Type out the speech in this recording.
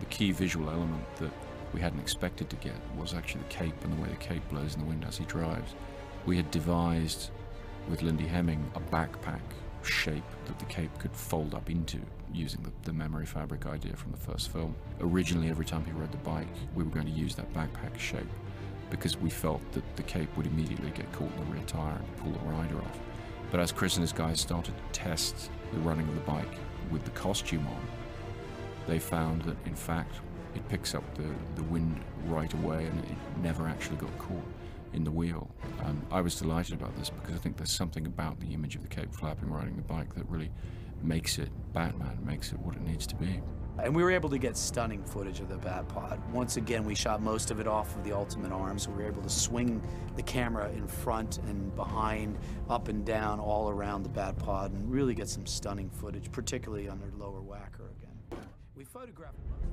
The key visual element that we hadn't expected to get was actually the cape and the way the cape blows in the wind as he drives. We had devised with Lindy Hemming a backpack shape that the cape could fold up into using the, the, memory fabric idea from the first film. Originally, every time he rode the bike, we were going to use that backpack shape because we felt that the cape would immediately get caught in the rear tire and pull the rider off. But as Chris and his guys started to test the running of the bike with the costume on, they found that in fact it picks up the, the wind right away and it never actually got caught in the wheel. Um, I was delighted about this because I think there's something about the image of the cape flapping riding the bike that really makes it Batman, makes it what it needs to be. And we were able to get stunning footage of the Bat Pod. Once again, we shot most of it off of the Ultimate Arms. We were able to swing the camera in front and behind, up and down, all around the Bat Pod, and really get some stunning footage, particularly under Lower Wacker. We photographed most